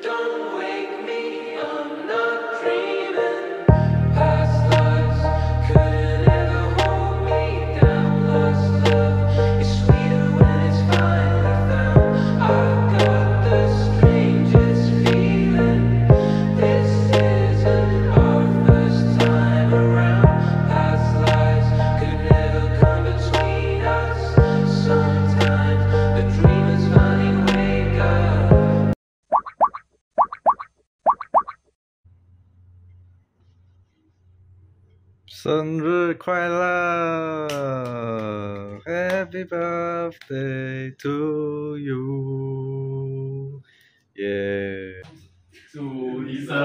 Don't 生日快乐！Happy birthday to you！耶！祝你生日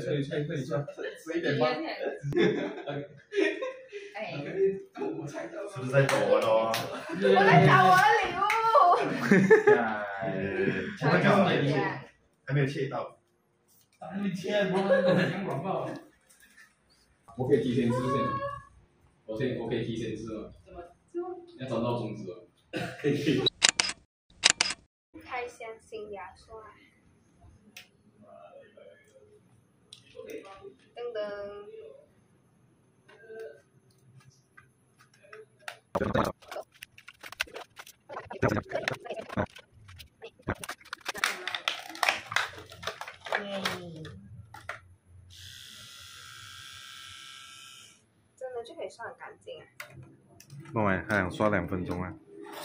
吹吹，快点吹，迟一点吧。哎，是不是在抖啊咯？我在找我的礼物。我们刚没还没有切到。还没切，我广告。我可以提前吃现在，我先我可以提前吃吗？怎么？要找到种子哦。可以。开箱新牙刷。噔噔。耶！真的就可以刷很干净啊。弄哎，还想刷两分钟啊？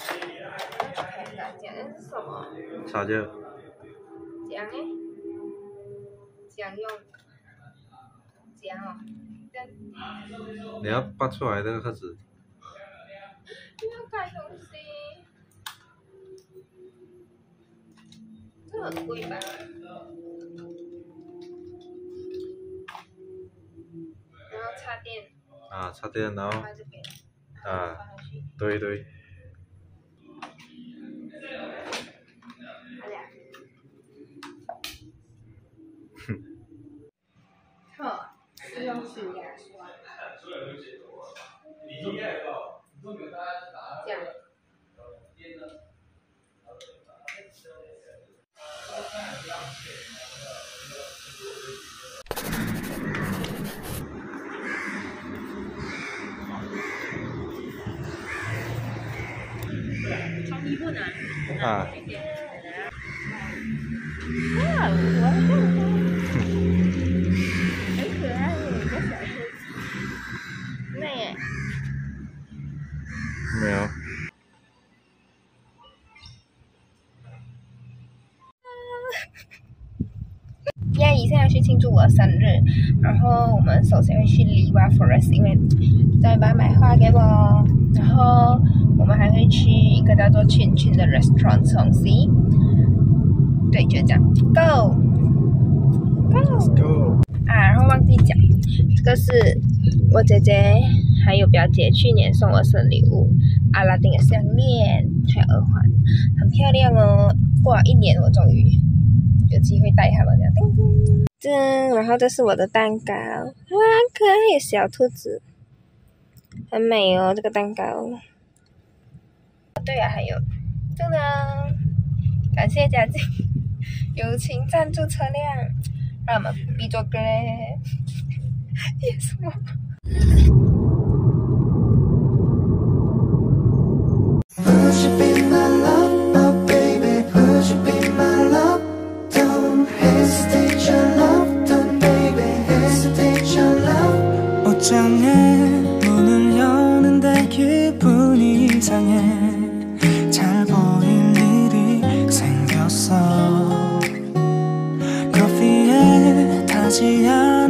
很干净，那是什么？擦着。姜诶，姜用你要拔出来那个盒子。不要盖东西，这很贵吧？然后插电。啊，插电，然后。啊。对对。是用新牙刷。这样。啊。哇，我然后我们首先会去梨花 Forest，因为在爸买花给我，然后我们还会去一个叫做群群的 restaurant 吃东西。对，就这样，Go Go Go。啊，然后忘记讲，这个是我姐姐还有表姐去年送我生日礼物，阿拉丁的项链还有耳环，很漂亮哦。过了一年，我终于有机会带他们这样。叮叮噔，然后这是我的蛋糕，哇，可爱的小兔子，很美哦，这个蛋糕。对啊，还有，噔噔，感谢嘉靖友情赞助车辆。让我们比着歌嘞，也是我。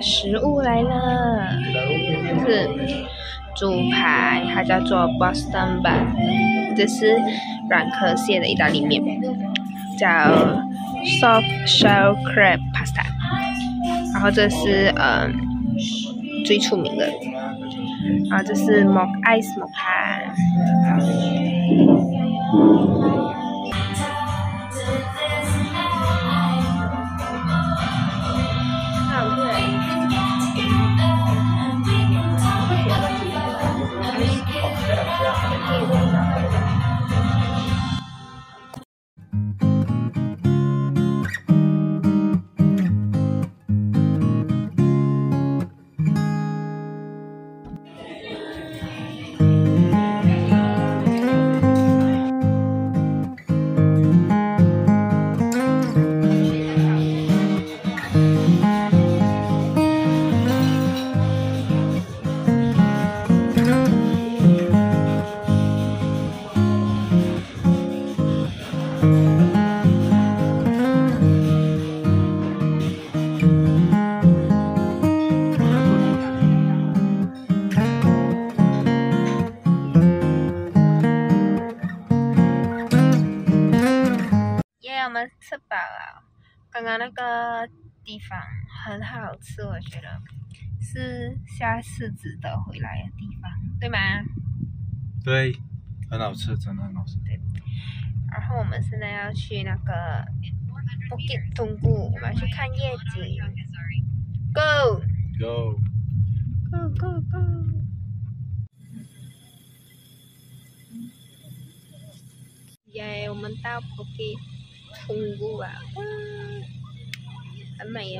食物来了，这是猪排，它叫做 Boston Bun，这是软壳蟹的意大利面，叫 Soft Shell Crab Pasta，然后这是嗯最出名的，然后这是 Mock Ice Mac。刚刚那个地方很好吃，我觉得是下次值得回来的地方，对吗？对，很好吃，真的很好吃。对然后我们现在要去那个 Bukit Tunggu，我们要去看夜景。Go Go，go go go！耶，我们到 Bukit Tunggu 啊，哇，很美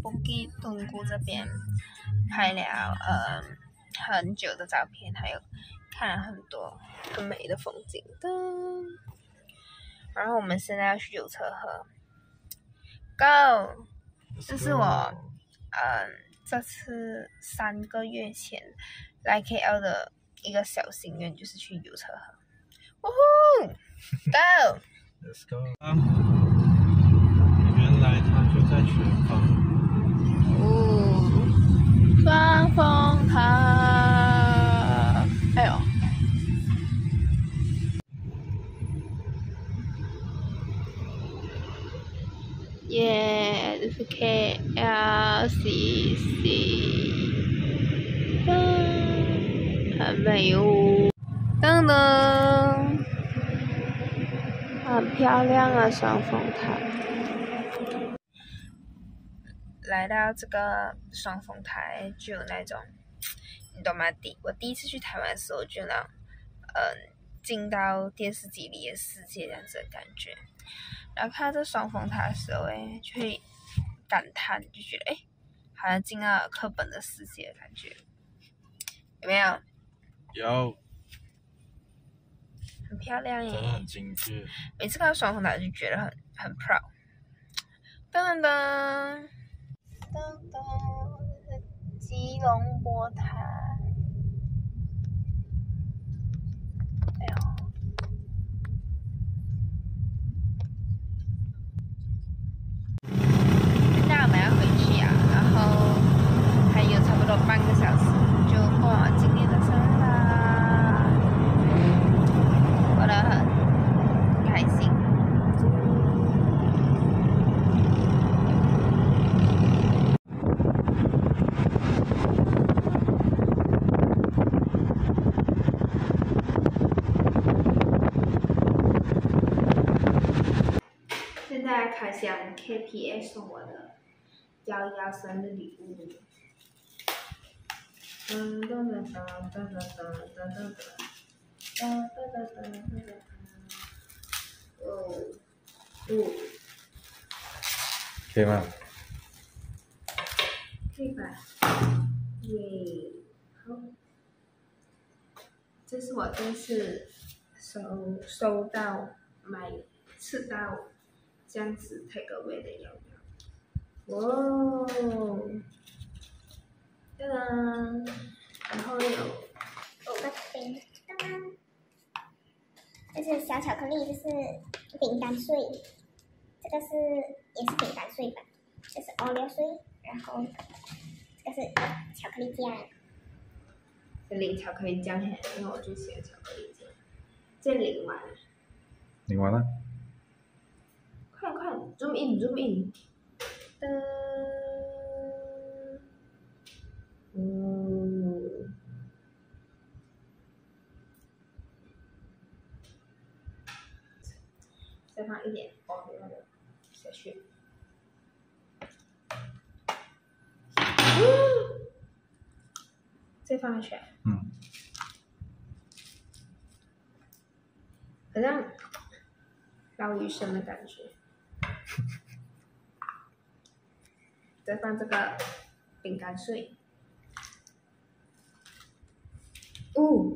Bukit Tunggu 这边拍了呃很久的照片，还有看了很多很美的风景的。然后我们现在要去有车河，Go！这是我嗯这次三个月前来 KL 的一个小心愿，就是去有车河。呜呼，Go！Let's go。是 KLCC，噔，很美哦，噔噔，很漂亮啊，双峰塔。来到这个双峰台，就有那种，你懂吗？第我第一次去台湾的时候，就那种，嗯，进到电视机里的世界这样子的感觉。然后看到这双峰塔的时候，哎，就会感叹，就觉得哎，好像进到了课本的世界的感觉，有没有？有，很漂亮耶！很精致。每次看到双峰塔就觉得很很 proud。噔噔噔，噔噔，吉隆坡塔。哎呦，现在我们要回去啊，然后还有差不多半个小时就过今天的生日啦，过得很开心。现在开箱 KPA 送我的幺幺生日礼物。噔噔噔噔噔噔噔噔噔噔噔噔噔噔。哦，哦，可以吗？可以吧？耶，好。这是我第一次收收到买吃到这样子 take away 的药药。哇，噔噔，然后有五个饼，当当。这是小巧克力，这是饼干碎，这个是也是饼干碎吧，这是 Oreo 碎，然后这个是巧克力酱，这淋巧克力酱嘿，因为我最喜欢巧克力酱。这淋完了，拧完了。Zoom in zoom in，噔，嗯，再放一点下去。嗯再放下去。嗯，好像捞鱼生的感觉。再放这个饼干碎。哦，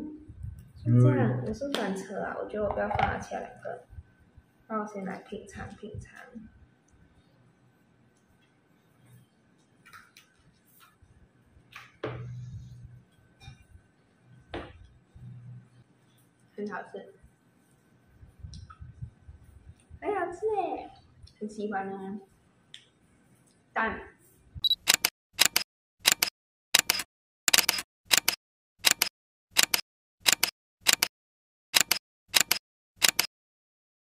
这样，我是转车啊，我觉得我不要放了其他两个，那我先来品尝品尝。很好吃，很好吃诶，很喜欢啊。但